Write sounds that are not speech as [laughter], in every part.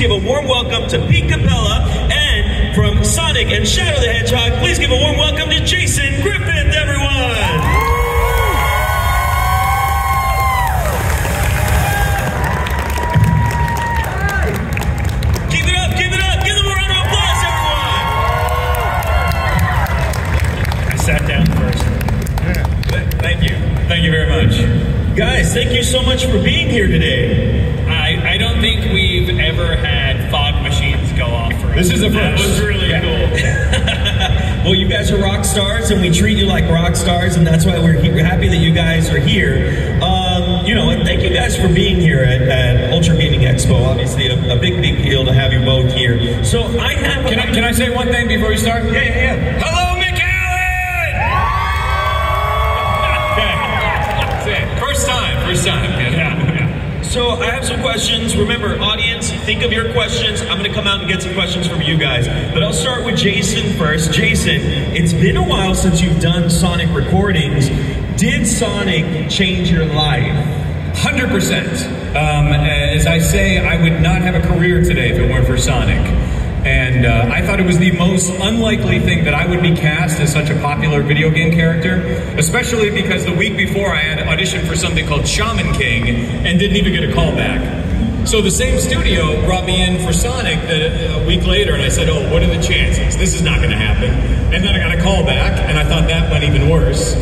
give a warm welcome to Pete Capella and from Sonic and Shadow the Hedgehog, please give a warm welcome to Jason Griffith, everyone. Keep it up, keep it up, give them a round of applause, everyone. I sat down first. Thank you. Thank you very much. Guys, thank you so much for being here today. This is the That first. was really cool. [laughs] Well, you guys are rock stars, and we treat you like rock stars, and that's why we're, we're happy that you guys are here. Um, you know, and thank you guys for being here at, at Ultra Gaming Expo. Obviously, a, a big, big deal to have you both here. So I have. Can I, can I say one thing before we start? Yeah, yeah, yeah. Hello, Mick [laughs] Okay. That's it. First time. First time. So I have some questions. Remember, audience, think of your questions. I'm going to come out and get some questions from you guys. But I'll start with Jason first. Jason, it's been a while since you've done Sonic recordings. Did Sonic change your life? Hundred percent. Um, as I say, I would not have a career today if it weren't for Sonic. And uh, I thought it was the most unlikely thing that I would be cast as such a popular video game character, especially because the week before I had auditioned for something called Shaman King and didn't even get a call back. So the same studio brought me in for Sonic a, week later, and I said, "Oh, what are the chances? This is not going to happen." And then I got a call back, and I thought that went even worse.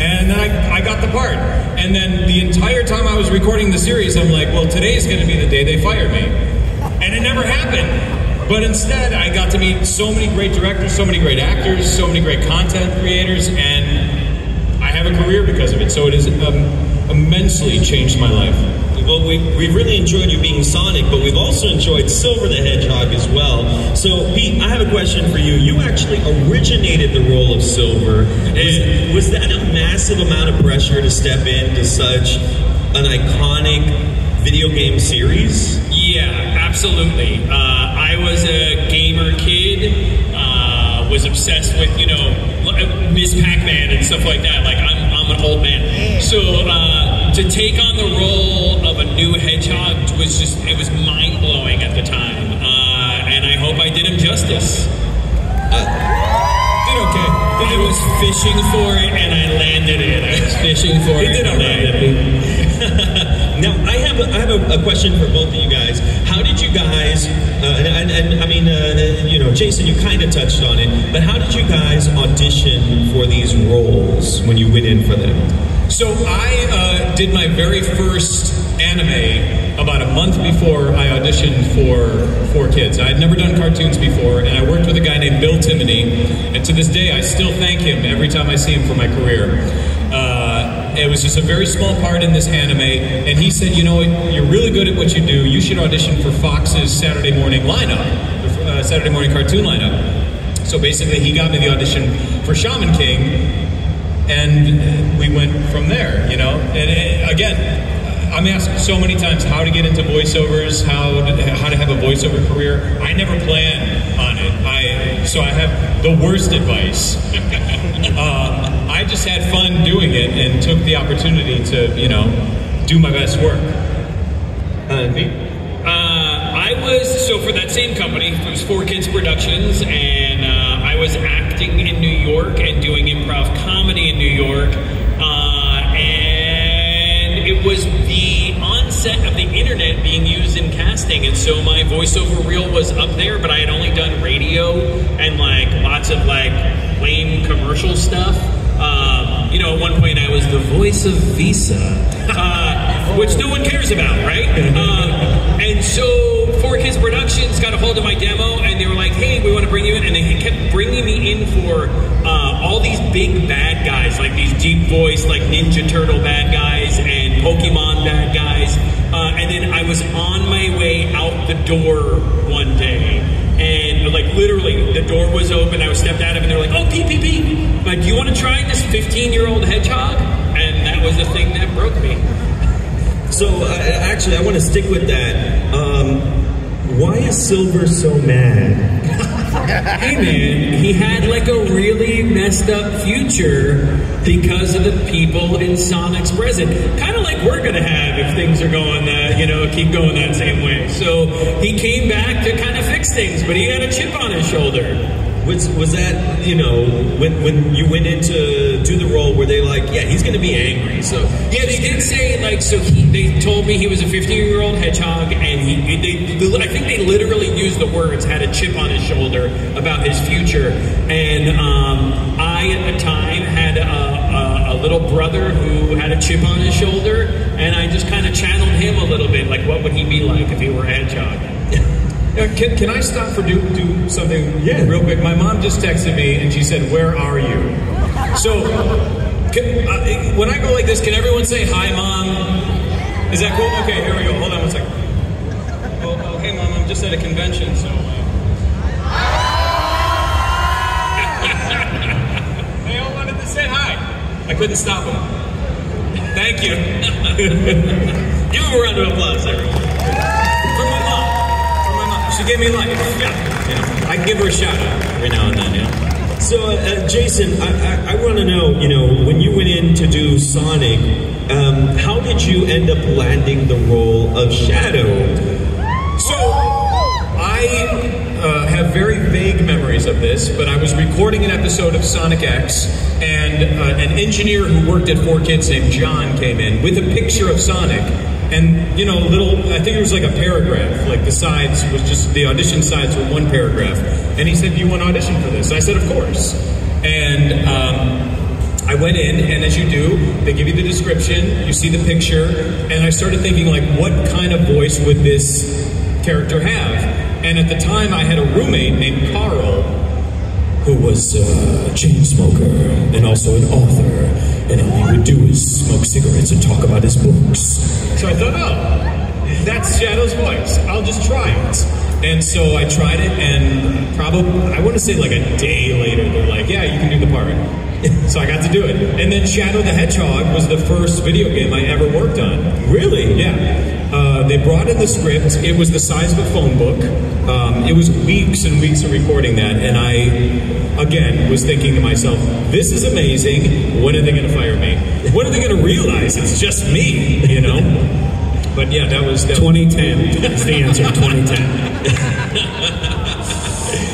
And then I, I got the part. And then the entire time I was recording the series, I'm like, well, today's going to be the day they fire me. And it never happened. But instead, I got to meet so many great directors, so many great actors, so many great content creators, and I have a career because of it. So it has um, immensely changed my life. Well, we, we've really enjoyed you being Sonic, but we've also enjoyed Silver the Hedgehog as well. So, Pete, I have a question for you. You actually originated the role of Silver. Was, was that a massive amount of pressure to step into such an iconic video game series? Yeah, absolutely. Uh, I was a gamer kid. Uh, was obsessed with you know Miss Pac-Man and stuff like that. Like I'm, I'm an old man, so uh, to take on the role of a new hedgehog was just it was mind blowing at the time, uh, and I hope I did him justice. Okay. I was fishing for it and I landed it. I was fishing for You it. did and all right. landed it. [laughs] now, I have a, I have a, a question for both of you guys. How did you guys, uh, and, and, and I mean, uh, you know, Jason, you kind of touched on it, but how did you guys audition for these roles when you went in for them? So I uh, did my very first anime about a month before I auditioned for 4Kids. I had never done cartoons before, and I worked with a guy named Bill Timoney, and to this day I still thank him every time I see him for my career. Uh, it was just a very small part in this anime, and he said, "You know, what, you're really good at what you do. You should audition for Fox's Saturday morning lineup, uh, Saturday morning cartoon lineup." So basically, he got me the audition for Shaman King, and we went from there, you know. And uh, again, I'm asked so many times how to get into voiceovers, how to, how to have a voiceover career. I never plan on it. I so I have the worst advice. uh, [laughs] I just had fun doing it and took the opportunity to, you know, do my best work. Uh, Pete? Uh, I was so for that same company. It was 4Kids Productions, and uh, I was acting in New York and doing improv comedy in New York. Was the onset of the internet being used in casting, and so my voiceover reel was up there, but I had only done radio and like lots of like lame commercial stuff. Um, you know, at one point I was the voice of Visa, uh, [laughs] which no one cares about, right? Uh, and so 4Kids Productions got a hold of my demo, and they were like, "Hey, we want to bring you in," and they kept bringing me in for uh, all these big bad guys, like these deep voice, like Ninja Turtle bad guys and Pokemon bad guys. Uh, and then I was on my way out the door one day, and like literally, the door was open. I was stepped out of, it, and they're like, "Oh, pee, pee, pee! Like, do you want to try this 15-year-old hedgehog?" And that was the thing that broke me. So, uh, actually, I want to stick with that. Um, why is Silver so mad? Hey man, he had like a really messed up future because of the people in Sonic's present. Kind of like we're gonna have if things are going that, you know, keep going that same way. So he came back to kind of fix things, but he had a chip on his shoulder. Was was that you know when when you went in to do the role? Were they like, yeah, he's going to be angry? So Yeah, they did say like so. He, they told me he was a 15 year old hedgehog, and he they I think they literally used the words "had a chip on his shoulder" about his future. And um, I at the time had a, a, a little brother who had a chip on his shoulder, and I just kind of channeled him a little bit, like what would he be like if he were a hedgehog? Yeah, can, can I stop for do do something Yeah. real quick? My mom just texted me and she said, "Where are you?" So can, uh, when I go like this, can everyone say hi, mom? Is that cool? Okay, here we go. Hold on one second. Oh, oh, hey, mom, I'm just at a convention, so. Uh... [laughs] they all wanted to say hi. I couldn't stop them. Thank you. [laughs] give him a round of applause, everyone. She gave me life. Yeah. yeah. I give her a shout out every now and then, yeah. So, uh, uh, Jason, I, I, I want to know, you know, when you went in to do Sonic, um, how did you end up landing the role of Shadow? So, I uh, have very vague memories of this, but I was recording an episode of Sonic X, and uh, an engineer who worked at 4Kids named John came in with a picture of Sonic. And, you know, little, I think it was like a paragraph. Like the sides was just, the audition sides were one paragraph. And he said, Do you want to audition for this? I said, Of course. And, um, I went in, and as you do, they give you the description, you see the picture, and I started thinking, like, what kind of voice would this character have? And at the time, I had a roommate named Carl, who was a chain smoker and also an author, and all he would do is smoke cigarettes and talk about his books. So I thought, oh, that's Shadow's voice. I'll just try it. And so I tried it, and probably, I want to say like a day later, they're like, yeah, you can do the part. [laughs] so I got to do it. And then Shadow the Hedgehog was the first video game I ever worked on. Really? Yeah. Uh, they brought in the script. It was the size of a phone book. Um, it was weeks and weeks of recording that. And I, again, was thinking to myself, this is amazing. When are they going to fire me? When are they going to realize it's just me, you know? But yeah, that was that 2010 is the answer. 2010.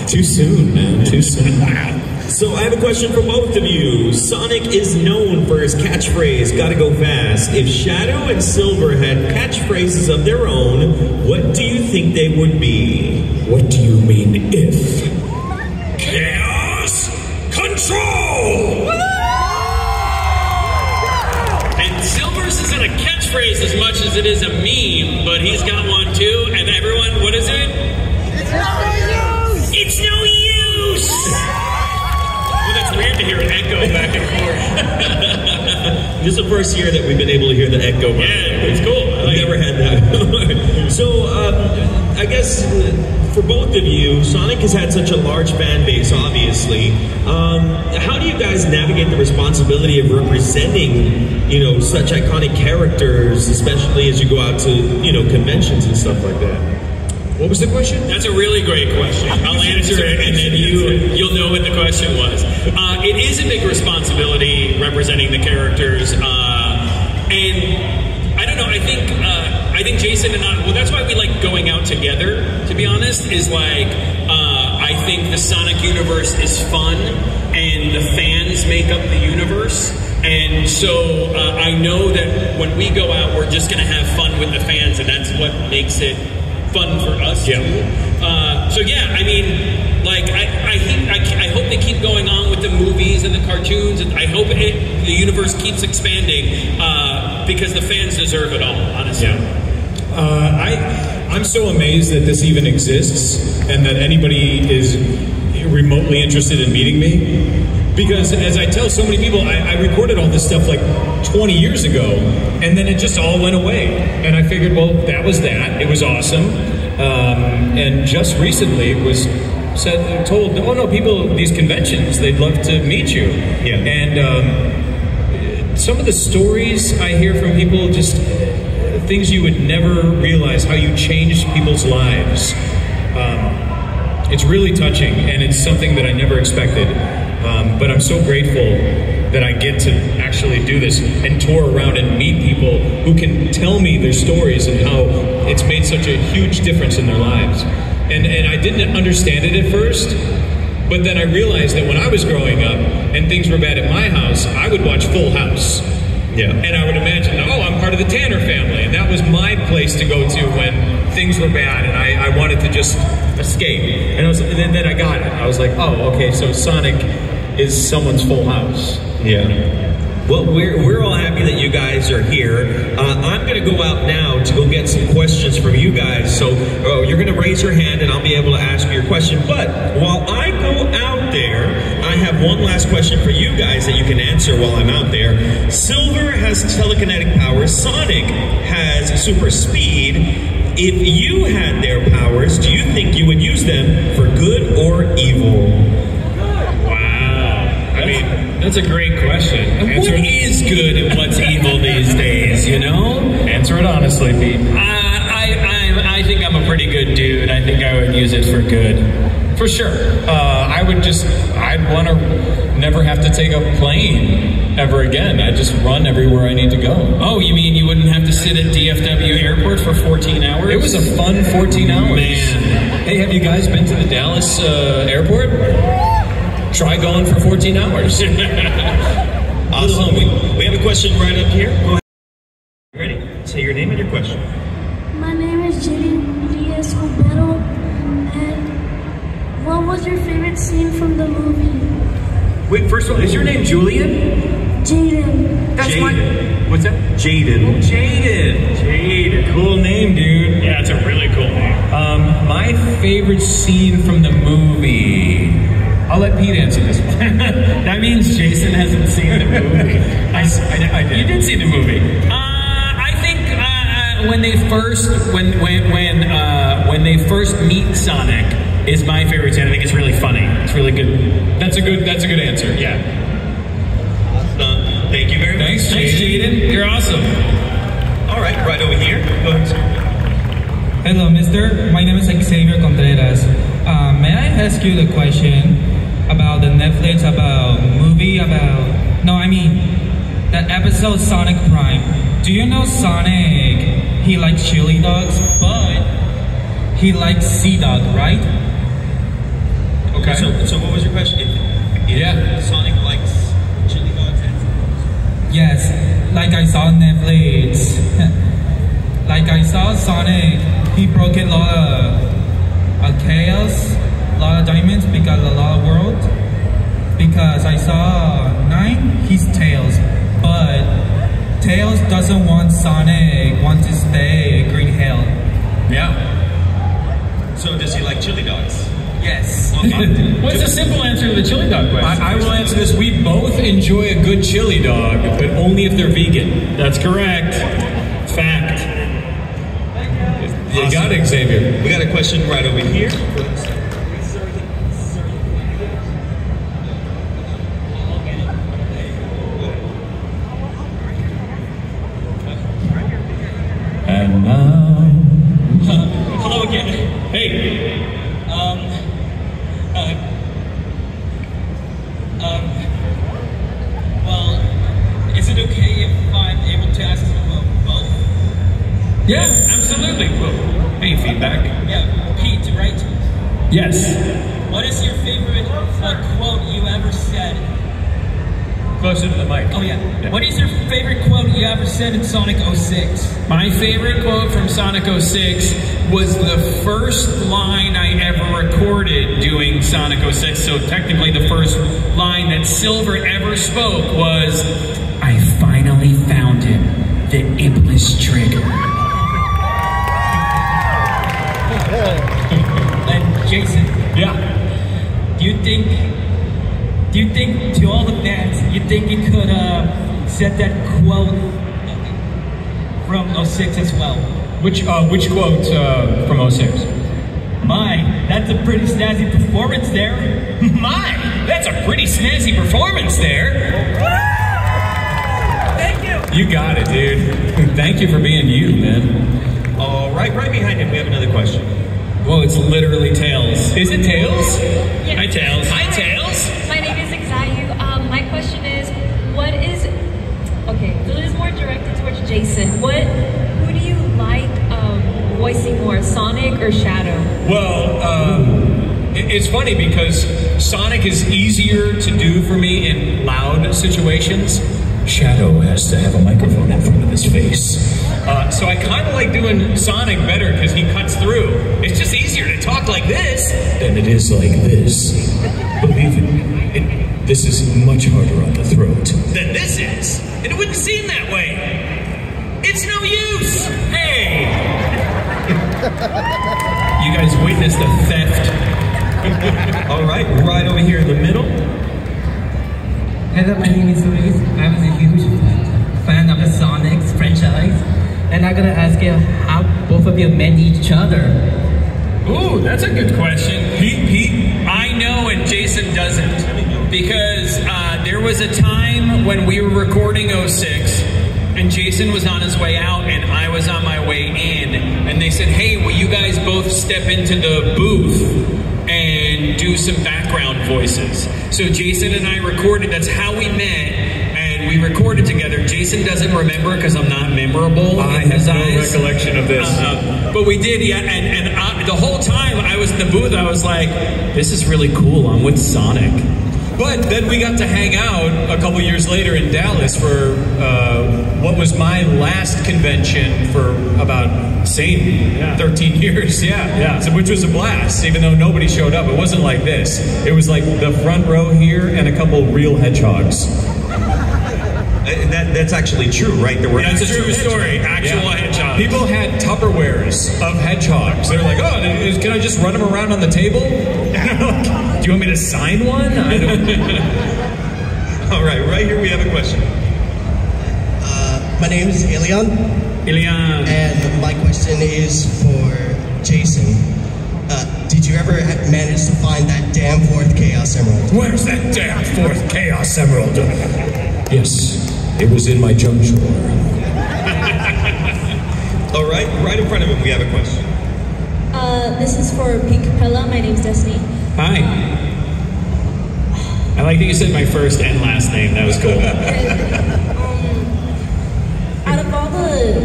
[laughs] Too soon, man. Too soon. So I have a question for both of you. Sonic is known for his catchphrase, gotta go fast. If Shadow and Silver had catchphrases of their own, what do you think they would be? What do you mean if? chaos control. And Silver's isn't a catchphrase as much as it is a meme, but he's got one This is the first year that we've been able to hear the echo. Yeah, it's cool. I I've like never it. had that. [laughs] so, um, I guess uh, for both of you, Sonic has had such a large fan base, obviously. Um, how do you guys navigate the responsibility of representing, you know, such iconic characters, especially as you go out to, you know, conventions and stuff like that? What was the question? That's a really great question. I'll answer it, and then you you'll know what the question was. It is a big responsibility representing the characters, uh, and I don't know. I think uh, I think Jason and I. Well, that's why we like going out together. To be honest, is like uh, I think the Sonic universe is fun, and the fans make up the universe. And so uh, I know that when we go out, we're just going to have fun with the fans, and that's what makes it fun for us Yeah. Uh, so yeah, I mean, like I, I think They keep going on with the movies and the cartoons, and I hope it, the universe keeps expanding uh, because the fans deserve it all. Honestly, Yeah. Uh, I I'm so amazed that this even exists and that anybody is remotely interested in meeting me. Because as I tell so many people, I, I recorded all this stuff like 20 years ago, and then it just all went away. And I figured, well, that was that. It was awesome. Um, and just recently it was said told, oh no, people these conventions, they'd love to meet you. Yeah. And um, some of the stories I hear from people just things you would never realize how you changed people's lives. Um, it's really touching, and it's something that I never expected. Um, but I'm so grateful that I get to actually do this and tour around and meet people who can tell me their stories and how it's made such a huge difference in their lives. And, and I didn't understand it at first, but then I realized that when I was growing up and things were bad at my house, I would watch Full House. Yeah. And I would imagine, oh, I'm part of the Tanner family. And that was my place to go to when things were bad and I, I wanted to just escape. And, I was, and then, then I got it. I was like, oh, okay, so Sonic is someone's Full House. Yeah. Well, we're, we're all happy that you guys are here. Uh, I'm going to go out now to go get some questions from you guys. So uh, you're going to raise your hand and I'll be able to ask you your question. But while I go out there, I have one last question for you guys that you can answer while I'm out there. Silver has telekinetic powers, Sonic has super speed. If you had their powers, do you think you would use them for good or evil? Wow. I mean, That's a great question. answer what is good and what's evil these days, you know? Answer it honestly, Pete. Uh, I, I, I think I'm a pretty good dude. I think I would use it for good. For sure. Uh, I would just, I'd want to never have to take a plane ever again. I'd just run everywhere I need to go. Oh, you mean you wouldn't have to sit at DFW airport for 14 hours? It was a fun 14 hours. Man. Hey, have you guys been to the Dallas uh, airport? Try going for 14 hours. [laughs] Awesome. We, we have a question right up here. Go ahead. Ready? Say your name and your question. My name is Jaden Diaz Obero, and what was your favorite scene from the movie? Wait, first of all, is your name Julian? Jaden. That's Jaden. my. What's that? Jaden. Jaden. Jaden. cool name, dude. Yeah, it's a really cool name. Um, my favorite scene from the movie. I'll let Pete answer this one. [laughs] that means Jason hasn't seen the movie. [laughs] I, I, I did. You did see the movie. Uh, I think uh, when they first when when when uh, when they first meet Sonic is my favorite scene. I think it's really funny. It's really good. That's a good. That's a good answer. Yeah. Uh, thank you very much. Thanks, Thanks, Jaden. You're awesome. All right, right over here. Go ahead, sir. Hello, mister. My name is Xavier Contreras. Uh, may I ask you the question about the Netflix, about movie, about... No, I mean, that episode Sonic Prime. Do you know Sonic, he likes chili dogs, but he likes sea dog, right? Okay. So, so what was your question? If, if Yeah. Sonic likes chili dogs and Yes, like I saw Netflix. [laughs] like I saw Sonic, he broke a lot of chaos, lot of diamonds because a lot of world. Because I saw nine, he's Tails, but Tails doesn't want Sonic, want to stay Green Hill. Yeah. So does he like chili dogs? Yes. [laughs] What's the simple answer to the chili dog question? I, I will answer this. We both enjoy a good chili dog, but only if they're vegan. That's correct. Fact. You got it, Xavier. We got a question right over here. And now. Hello again. Hey. Um. Uh, um. Well, is it okay if I'm able to ask about both? Yeah, absolutely. Any feedback? Yeah, Pete, right? Yes. What is your favorite uh, quote you ever said? Closer to the mic. Oh yeah. What is your favorite quote you ever said in Sonic 06? My favorite quote from Sonic 06 was the first line I ever recorded doing Sonic 06. So technically the first line that Silver ever spoke was, I finally found him, the Iblis trigger. [laughs] and Jason, Yeah. do you think do you think to all the fans, you think you could uh, set that quote from 06 as well? Which uh, which quote uh, from 06? My, that's a pretty snazzy performance there. [laughs] My, that's a pretty snazzy performance there. Thank you. You got it, dude. [laughs] Thank you for being you, man. All right, right behind him, we have another question. Whoa, it's literally Tails. Is it Tails? Hi, Tails. Hi, Tails. Jason. What, who do you like um, voicing more, Sonic or Shadow? Well, um, it- it's funny because Sonic is easier to do for me in loud situations. Shadow has to have a microphone in front of his face. Uh, so I kind of like doing Sonic better because he cuts through. It's just easier to talk like this. than it is like this. Believe it, it, this is much harder on the throat. Than this is. And it wouldn't seem that way. It's no use. Hey. You guys witnessed a theft. [laughs] All right, right over here in the middle. Hello, my name is Luis. I was a huge fan of the Sonics franchise. And I'm gonna ask you how both of you met each other. Ooh, that's a good question. Pete, Pete, I know and Jason doesn't. Because uh, there was a time when we were recording 06 and Jason was on his way out and I was on my way in. And they said, hey, will you guys both step into the booth and do some background voices? So Jason and I recorded, that's how we met. And we recorded together. Jason doesn't remember because I'm not memorable. I in have his no eyes. recollection of this. Uh, but we did, yeah. And, and I, the whole time I was in the booth, I was like, this is really cool. I'm with Sonic. But then we got to hang out a couple years later in Dallas for uh, what was my last convention for about same 13 [laughs] years. Yeah, yeah. So, which was a blast, even though nobody showed up. It wasn't like this. It was like the front row here and a couple real hedgehogs. Uh, That, that's actually true, right? There were That's a actual true story. Actual Yeah. hedgehog. People had Tupperwares of hedgehogs. They're like, oh, can I just run them around on the table? [laughs] [laughs] Do you want me to sign one? I don't. [laughs] All right, right here we have a question. My name is Ilion, Ilian. and my question is for Jason. Uh, did you ever manage to find that damn fourth Chaos Emerald? Where's that damn fourth Chaos Emerald? Yes, it was in my junk drawer. [laughs] All right, right in front of him we have a question. Uh, this is for Pete Capella. My name's Destiny. Hi. I like that you said my first and last name. That was cool. [laughs] Out of all the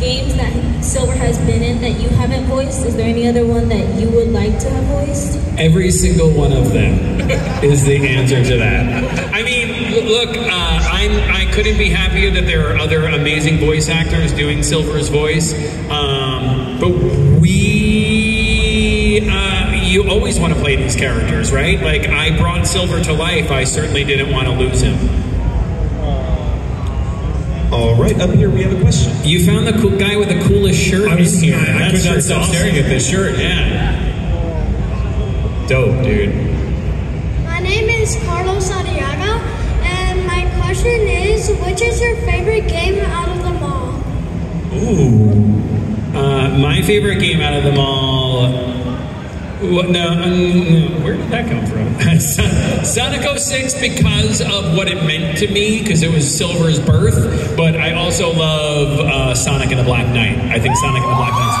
games that Silver has been in that you haven't voiced, is there any other one that you would like to have voiced? Every single one of them is the answer to that. I mean, look, uh, I'm, I couldn't be happier that there are other amazing voice actors doing Silver's voice. Um, but we, you always want to play these characters, right? Like, I brought Silver to life. I certainly didn't want to lose him. All right, up here we have a question. You found the cool guy with the coolest shirt I was- in here. I- I could not stop awesome. staring at this shirt. Yeah. Dope, dude. My name is Carlos Ariaga, and my question is, which is your favorite game out of them all? Ooh. Uh, my favorite game out of them all. What, no, um, where did that come from? [laughs] Sonic 06 because of what it meant to me, because it was Silver's birth. But I also love uh, Sonic and the Black Knight. I think Sonic and the Black Knight's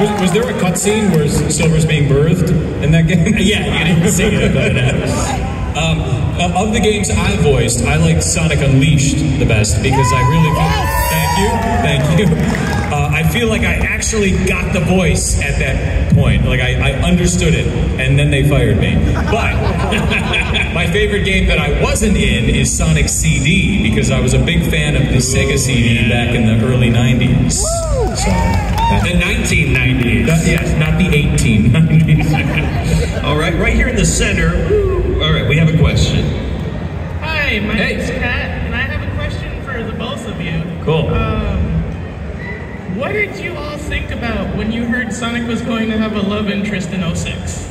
really Was, was there a cutscene where Silver's being birthed in that game? [laughs] Yeah, you didn't see it, but uh, Um, uh, of the games I voiced, I like Sonic Unleashed the best because I really feel. Thank you, thank you. Uh, I feel like I actually got the voice at that point. Like I, I understood it, and then they fired me. But [laughs] my favorite game that I wasn't in is Sonic CD because I was a big fan of the Sega CD back in the early '90s. So. that- the 1990s. that- yes, not the 1890s. [laughs] All right, right here in the center. All right, we have a question. Hi, my Hey. name's Pat, and I have a question for the both of you. Cool. Um, what did you all think about when you heard Sonic was going to have a love interest in 06?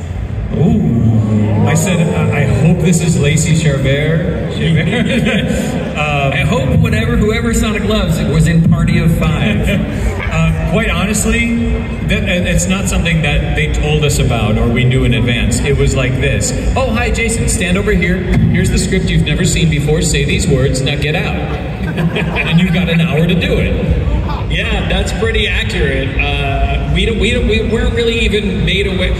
Ooh. I said, I I hope this is Lacey Chabert. Chabert. [laughs] Um, I hope whatever whoever Sonic loves was in Party of Five. Uh, [laughs] quite honestly, that, uh, it's not something that they told us about or we knew in advance. It was like this Oh, hi, Jason, stand over here. Here's the script you've never seen before. Say these words, now get out. [laughs] and you've got an hour to do it. Yeah, that's pretty accurate. Uh, we don't, we don't, we weren't really even made aware.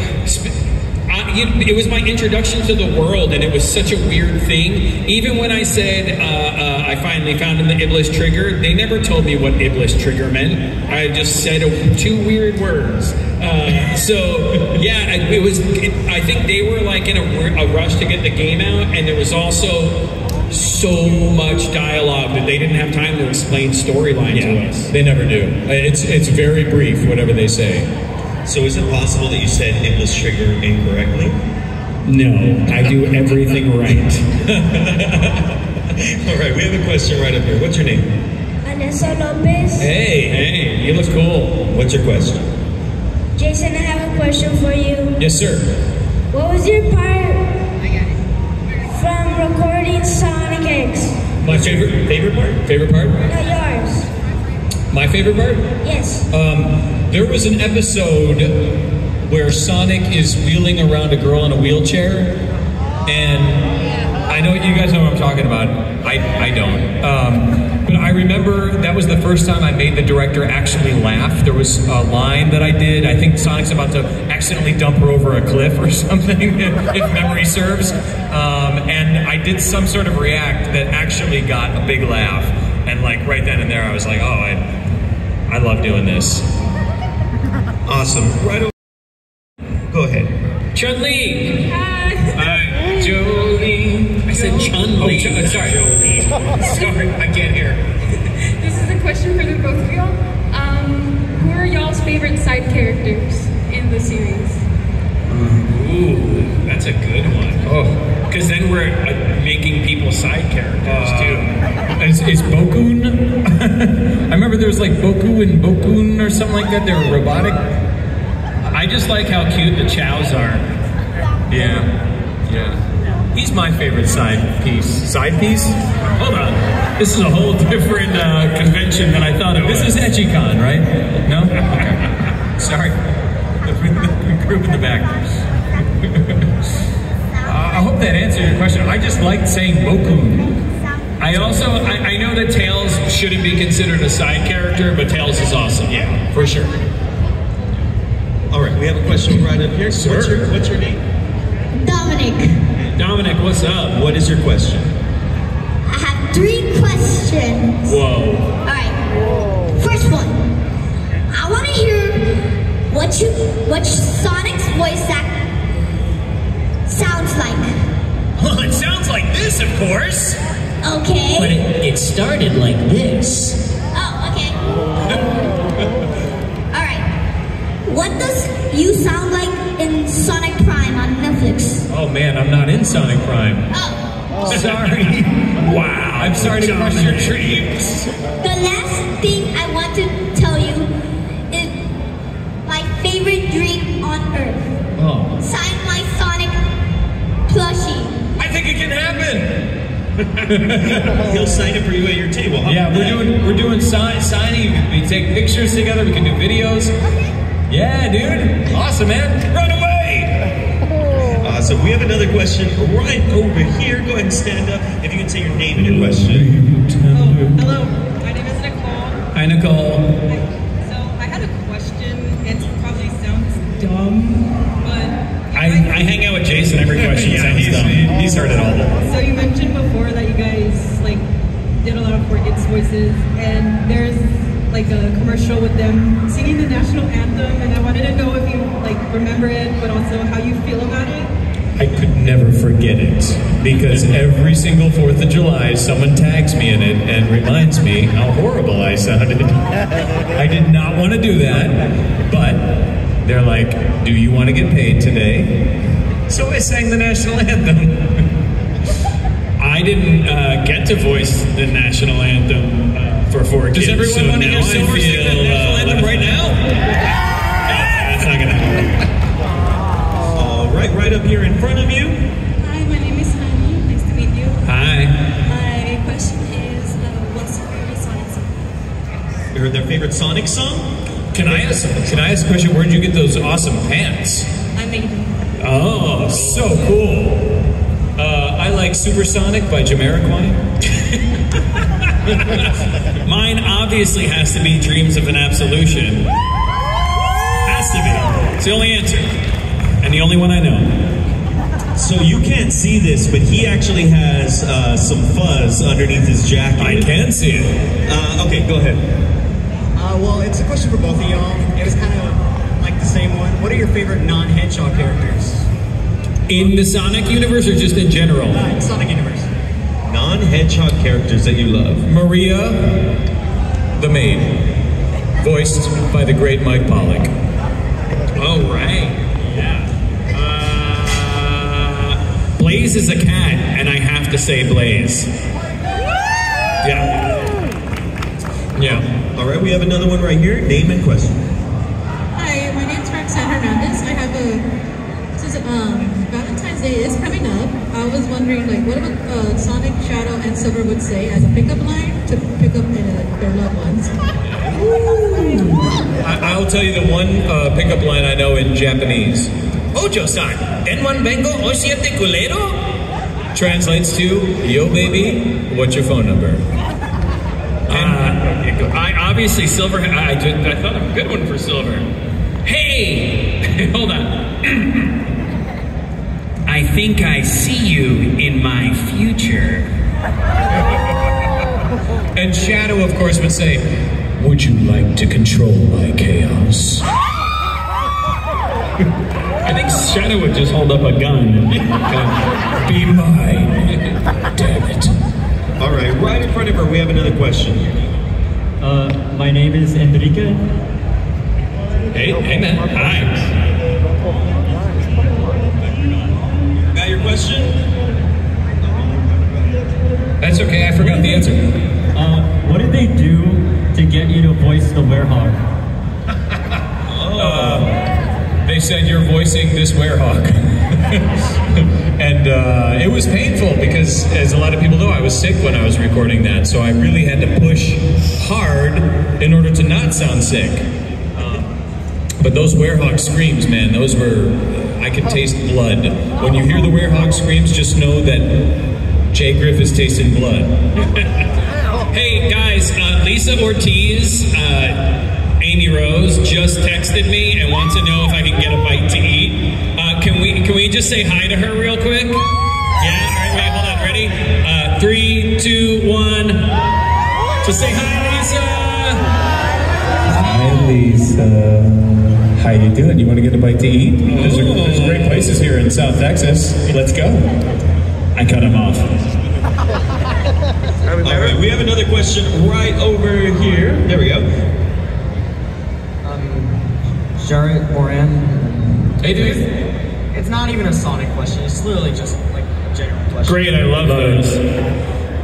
It was my introduction to the world, and it was such a weird thing. Even when I said uh, uh, I finally found in the Iblis trigger, they never told me what Iblis trigger meant. I just said a, two weird words. Uh, so yeah, it, it was. It, I think they were like in a, a rush to get the game out, and there was also so much dialogue that they didn't have time to explain storyline to us. They never do. It's it's very brief, whatever they say. So is it possible that you said Iblis Trigger incorrectly? No, I do everything [laughs] right. [laughs] All right, we have a question right up here. What's your name? Vanessa Lopez. Hey, hey, you look cool. What's your question? Jason, I have a question for you. Yes, sir. What was your part from recording My favorite favorite part? Favorite part? No, yours. My favorite part? Yes. Um, there was an episode where Sonic is wheeling around a girl in a wheelchair, and know you guys know what I'm talking about. I, I don't. Um, but I remember that was the first time I made the director actually laugh. There was a line that I did. I think Sonic's about to accidentally dump her over a cliff or [laughs] something, if memory serves. Um, and I did some sort of react that actually got a big laugh. And like right then and there, I was like, oh, I, I love doing this. Awesome. Right over. Go ahead. Chun Li. Hi. Hi, Jolie. Said Chun Li. Oh, Chun- sorry. [laughs] Sorry, I can't hear. This is a question for the both of y'all. Um, who are y'all's favorite side characters in the series? Ooh, that's a good one. Oh, because then we're uh, making people side characters too. Is, is Bokkun? [laughs] I remember there was like Boku and Bokkun or something like that. They were robotic. I just like how cute the chows are. Yeah, yeah. He's my favorite side piece. Side piece? Hold on. This is a whole [laughs] different uh, convention than I thought it was. This is Echicon, right? No? Okay. [laughs] Sorry. [laughs] The group in the back. Uh, I hope that answered your question. I just liked saying Bokkun. I also I, I know that Tails shouldn't be considered a side character, but Tails is awesome. Yeah, for sure. All right, we have a question right up here. So what's your what's your name? Dominic, Dominic, what's up? What is your question? I have three questions. Whoa. Alright. Whoa. First one. I want to hear what you what Sonic's voice act sounds like. Well, it sounds like this, of course. Okay. But it, it started like this. Oh, okay. [laughs] Alright. What does you sound like Prime Netflix? Oh man, I'm not in Sonic Prime. Oh. [laughs] oh sorry. wow. I'm sorry to crush your dreams. The last thing I want to tell you is my favorite dream on earth. Oh. Sign my Sonic plushie. I think it can happen. [laughs] He'll sign it for you at your table. How Yeah, we're doing we're doing sign, signing. We take pictures together. We can do videos. Yeah, dude. Awesome, man. Run away. So we have another question right over here. Go ahead and stand up. If you can say your name and your question. Oh, hello, my name is Nicole. Hi, Nicole. So I had a question. It probably sounds dumb, but I, I hang out with Jason. Every [laughs] question Yeah, sounds he's, dumb. he's heard it all. so you mentioned before that you guys like did a lot of 4Kids voices, and there's like a commercial with them singing the national anthem, and I wanted to know if you like remember it, but also how you feel about it. I could never forget it because every single Fourth of July, someone tags me in it and reminds me how horrible I sounded. [laughs] I did not want to do that, but they're like, "Do you want to get paid today?" So I sang the national [laughs] anthem. I didn't uh, get to voice the national anthem uh, for four Does kids. everyone so want to hear Silver sing the national uh, anthem right now? Right, right up here in front of you. Hi, my name is Hani. Nice to meet you. Hi. My question is, uh, what's your favorite Sonic song? You heard their favorite Sonic song? Can I ask? Can I ask a question? Where'd you get those awesome pants? I made them. Oh, so cool. Uh, I like Supersonic by Jamiroquai. [laughs] Mine obviously has to be Dreams of an Absolution. Has to be. It's the only answer. And the only one I know. So you can't see this, but he actually has uh, some fuzz underneath his jacket. I can see it. Uh, okay, go ahead. Uh, well, it's a question for both of y'all. It was kind of like the same one. What are your favorite non-hedgehog characters? In the Sonic universe or just in general? Uh, Sonic universe. Non-hedgehog characters that you love. Maria, the maid, voiced by the great Mike Pollock. Oh, right. Yeah. Blaze is a cat, and I have to say Blaze. Yeah. Yeah. All right, we have another one right here. Name and question. Hi, my name's Roxanne Hernandez. I have a since um, Valentine's Day is coming up. I was wondering, like, what about uh, Sonic, Shadow, and Silver would say as a pickup line to pick up uh, their loved ones? I, I'll tell you the one uh, pickup line I know in Japanese. Ojo-san, denwan bengo oshiete kulero? Translates to, yo baby, what's your phone number? Uh, I obviously Silver. I, I, did, I thought of a good one for Silver. Hey, [laughs] hold on. [clears throat] I think I see you in my future. And Shadow, of course, would say, Would you like to control my chaos? [laughs] I Shadow would just hold up a gun and be mine. Damn it. All right, right in front of her, we have another question. Uh, my name is Enrique. Hey, hey man. Hi. Got your question? That's okay, I forgot the answer. Uh, what did they do to get you to voice the werehog? Uh, they said you're voicing this werehog. [laughs] and uh, it was painful because, as a lot of people know, I was sick when I was recording that, so I really had to push hard in order to not sound sick. Uh, but those werehog screams, man, those were. I could taste blood. When you hear the werehog screams, just know that Jay Griff is tasting blood. [laughs] Hey guys, uh, Lisa Ortiz, uh, Amy Rose just texted me and wants to know if I can get a bite to eat. Uh, can we can we just say hi to her real quick? Yeah. All right. Wait. Hold on. Ready? Uh, three, two, one. Just say hi, Lisa. Hi, Lisa. How you doing? You want to get a bite to eat? There's, there's great places here in South Texas. Let's go. I cut him off. All right, we have another question right over here. There we go. Jarrett Moran. Hey, dude. It's not even a Sonic question. It's literally just like a general question. Great. I love those.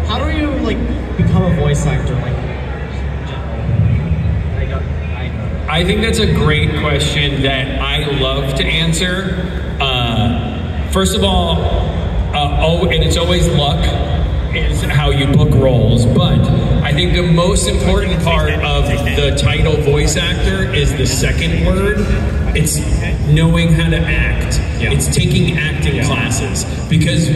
How do you like become a voice actor? Like, general? I don't. I I think that's a great question that I love to answer. Uh, first of all, uh, oh, and it's always luck is how you book roles, but I think the most important part of the title voice actor is the second word. It's knowing how to act. It's taking acting classes because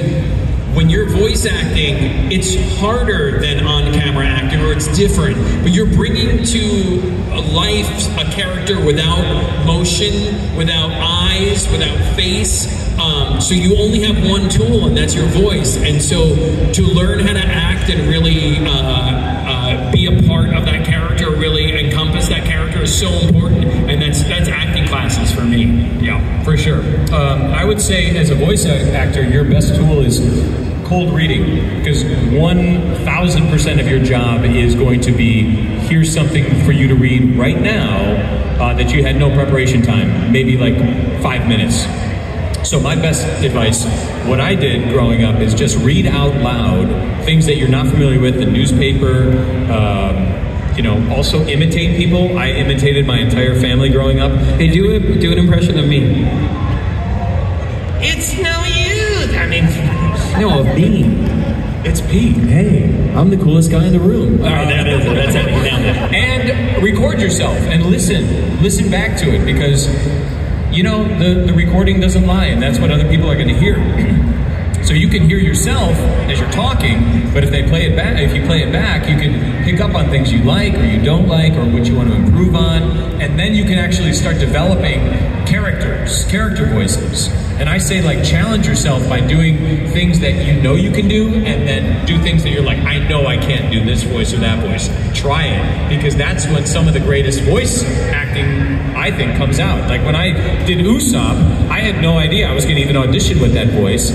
when you're voice acting, it's harder than on-camera acting, or it's different. But you're bringing to life a character without motion, without eyes, without face. Um, so you only have one tool, and that's your voice. And so to learn how to act and really uh, uh, be a part of that character, really encompass that character, is so important. And that's that's acting classes for me. Yeah. For sure. Um, I would say, as a voice actor, your best tool is cold reading because 1000% of your job is going to be here's something for you to read right now uh, that you had no preparation time, maybe like five minutes. So, my best advice, what I did growing up, is just read out loud things that you're not familiar with, the newspaper. Um, you know, also imitate people. I imitated my entire family growing up. Hey, do a, do an impression of me. It's no use. I mean, [laughs] No, of me. It's Pete. Hey, I'm the coolest guy in the room. All right, that is. That's it. It. And record yourself and listen. Listen back to it because, you know, the, the recording doesn't lie, and that's what other people are going to hear. [clears throat] So you can hear yourself as you're talking, but if they play it back, if you play it back, you can pick up on things you like or you don't like or what you want to improve on, and then you can actually start developing characters, character voices. And I say like challenge yourself by doing things that you know you can do and then do things that you're like, I know I can't do this voice or that voice. Try it. Because that's when some of the greatest voice acting I think comes out. Like when I did Usopp, I had no idea I was gonna even audition with that voice.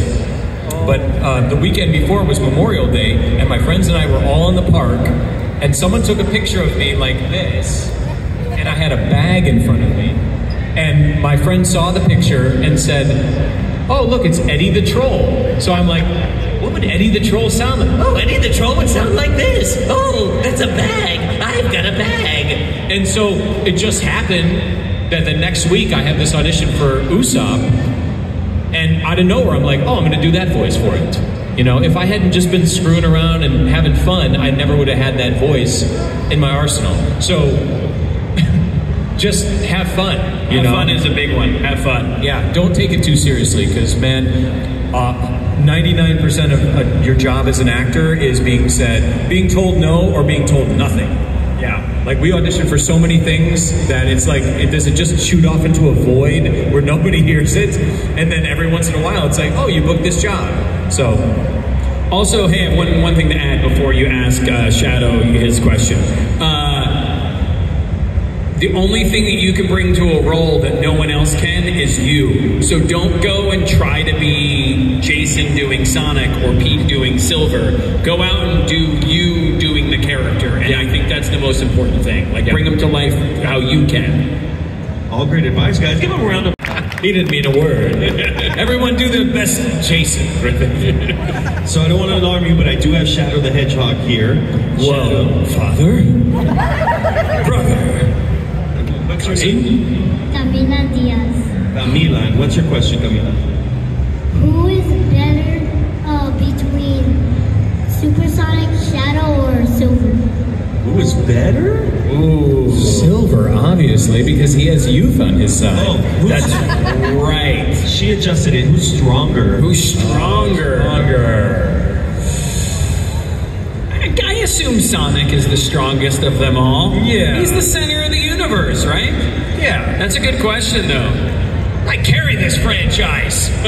But uh, the weekend before was Memorial Day, and my friends and I were all in the park, and someone took a picture of me like this, and I had a bag in front of me. And my friend saw the picture and said, Oh, look, it's Eddie the Troll. So I'm like, What would Eddie the Troll sound like? Oh, Eddie the Troll would sound like this. Oh, that's a bag. I've got a bag. And so it just happened that the next week I have this audition for Usopp, and out of nowhere, I'm like, oh, I'm going to do that voice for it. You know, if I hadn't just been screwing around and having fun, I never would have had that voice in my arsenal. So [laughs] just have fun. You Have know, fun is a big one. Have fun. Yeah, don't take it too seriously because, man, uh, 99% of uh, your job as an actor is being said, being told no or being told nothing. Yeah. Like we audition for so many things that it's like, it does it just shoot off into a void where nobody [laughs] hears it? And then every once in a while it's like, oh, you booked this job. So Also, hey, one, one thing to add before you ask uh, Shadow his question. Uh, the only thing that you can bring to a role that no one else can is you. So don't go and try to be Jason doing Sonic or Pete doing Silver. Go out and do you doing the character. And I think that's the most important thing. Like, bring them to life how you can. All great advice, guys. Give him a round of He didn't mean a word. [laughs] Everyone do their best Jason. [laughs] So I don't want to alarm you, but I do have Shadow the Hedgehog here. Whoa, father? Brother? What's your name? Camila Diaz. Camila. And what's your question, Camila? Who is better uh, between Supersonic, Shadow, or Silver? Who is better? Ooh, Silver, obviously, because he has youth on his side. Oh, who's- That's [laughs] right. She adjusted it. Who's stronger? Who's stronger? Stronger. I I assume Sonic is the strongest of them all. Yeah. He's the center of the universe, right? Yeah. That's a good question, though. I carry this franchise. [laughs]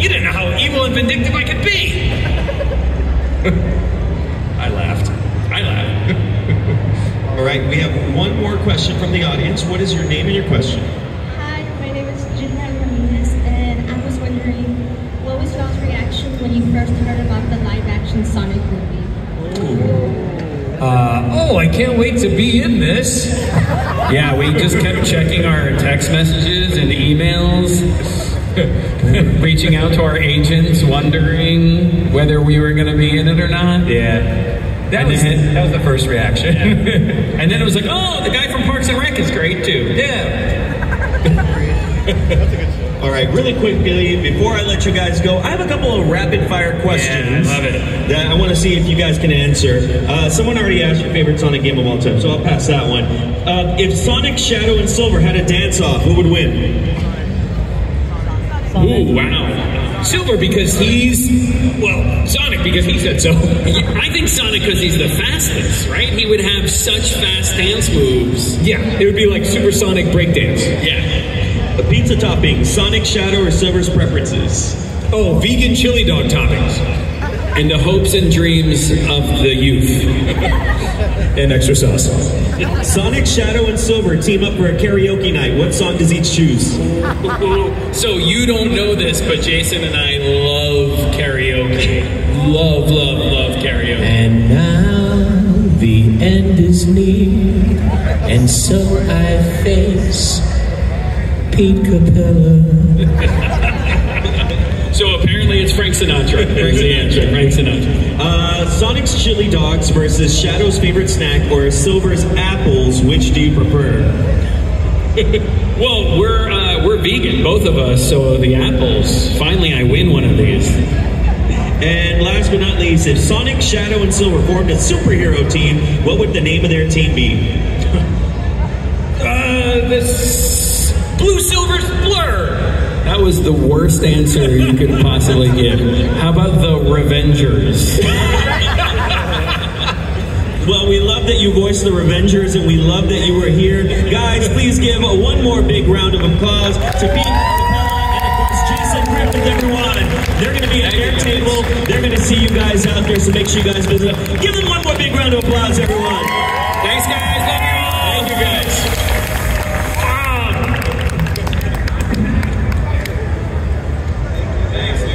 you didn't know how evil and vindictive I could be. [laughs] I laughed. I laughed. [laughs] All right, we have one more question from the audience. What is your name and your question? Hi, my name is Julian Ramirez, and I was wondering, what was y'all's reaction when you first heard about the live-action Sonic movie? Uh, oh, I can't wait to be in this. Yeah, we just kept checking our text messages and emails, [laughs] reaching out to our agents, wondering whether we were going to be in it or not. Yeah. That And was, then- that was the first reaction. [laughs] And then it was like, oh, the guy from Parks and Rec is great too. yeah. [laughs] All right, really quickly, before I let you guys go, I have a couple of rapid fire questions. Yeah, I love it. That I want to see if you guys can answer. Uh, someone already asked your favorite Sonic game of all time, so I'll pass that one. Uh, if Sonic, Shadow, and Silver had a dance off, who would win? Ooh, wow. Silver because he's, well, Sonic because he said so. [laughs] I think Sonic because he's the fastest, right? He would have such fast dance moves. Yeah, it would be like supersonic breakdance. Yeah. A pizza topping, Sonic, Shadow, or Silver's preferences? Oh, vegan chili dog toppings. And the hopes and dreams of the youth. [laughs] And extra sauce. Sonic, Shadow, and Silver team up for a karaoke night. What song does each choose? [laughs] So you don't know this, but Jason and I love karaoke. Love, love, love karaoke. And now the end is near, and so I face Pete Capella. So apparently it's Frank Sinatra. [laughs] Frank Sinatra. Frank Sinatra. Uh, Sonic's chili dogs versus Shadow's favorite snack or Silver's apples. Which do you prefer? [laughs] Well, we're uh, we're vegan, both of us. So the apples. Finally, I win one of these. And last but not least, if Sonic, Shadow, and Silver formed a superhero team, what would the name of their team be? [laughs] Uh, this was the worst answer you could possibly give. How about the Revengers? Well, we love that you voiced the Revengers, and we love that you were here. Guys, please give one more big round of applause to Pete and, of course, Jason Griffith, everyone. They're going to be at their table. They're going to see you guys out there, so make sure you guys visit. Them. Give them one more big round of applause, everyone.